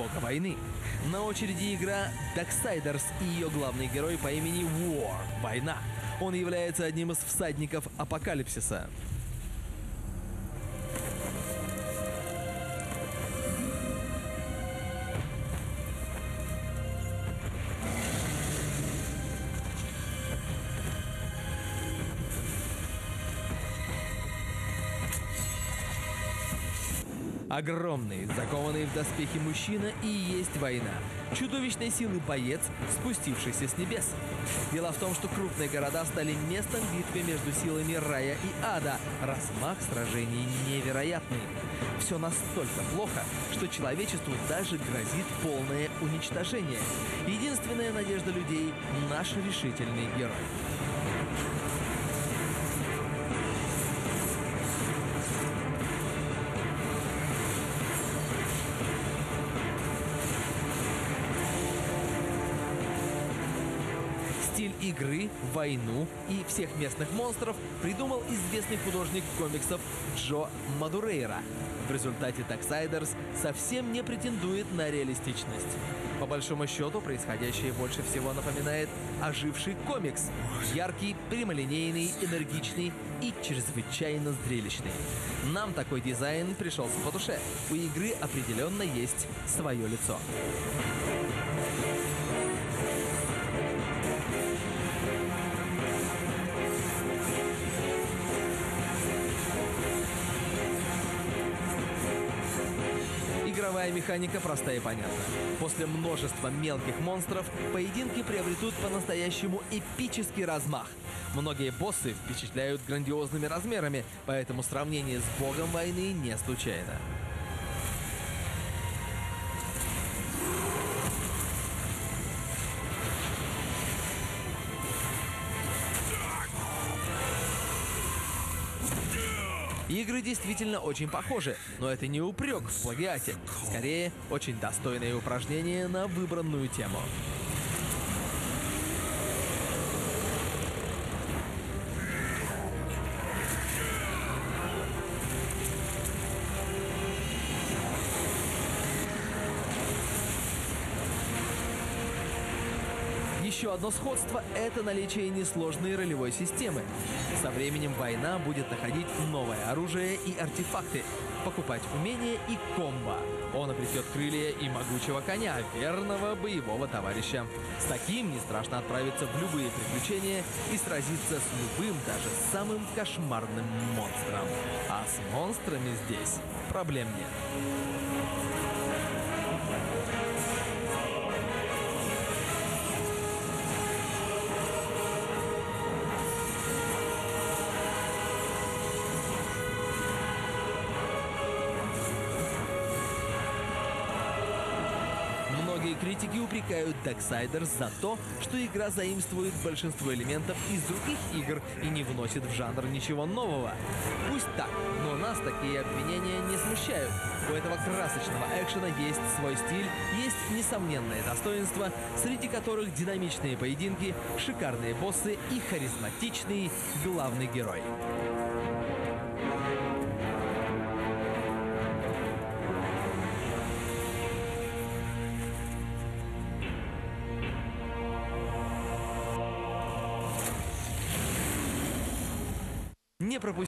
Бога войны. На очереди игра Darksiders и ее главный герой по имени War – Война. Он является одним из всадников Апокалипсиса. Огромный, закованный в доспехи мужчина и есть война. Чудовищной силы боец, спустившийся с небес. Дело в том, что крупные города стали местом битвы между силами рая и ада. Размах сражений невероятный. Все настолько плохо, что человечеству даже грозит полное уничтожение. Единственная надежда людей – наш решительный герой. Стиль игры, войну и всех местных монстров придумал известный художник комиксов Джо Мадурейра. В результате Darksiders совсем не претендует на реалистичность. По большому счету, происходящее больше всего напоминает оживший комикс. Яркий, прямолинейный, энергичный и чрезвычайно зрелищный. Нам такой дизайн пришелся по душе. У игры определенно есть свое лицо. Игровая механика проста и понятна. После множества мелких монстров поединки приобретут по-настоящему эпический размах. Многие боссы впечатляют грандиозными размерами, поэтому сравнение с богом войны не случайно. Игры действительно очень похожи, но это не упрек в плагиате. Скорее, очень достойное упражнение на выбранную тему. Еще одно сходство – это наличие несложной ролевой системы. Со временем война будет находить новое оружие и артефакты, покупать умения и комбо. Он обретет крылья и могучего коня, верного боевого товарища. С таким не страшно отправиться в любые приключения и сразиться с любым, даже самым кошмарным монстром. А с монстрами здесь проблем нет. Критики упрекают Darksiders за то, что игра заимствует большинство элементов из других игр и не вносит в жанр ничего нового. Пусть так, но нас такие обвинения не смущают. У этого красочного экшена есть свой стиль, есть несомненные достоинства, среди которых динамичные поединки, шикарные боссы и харизматичный главный герой. Не пропустите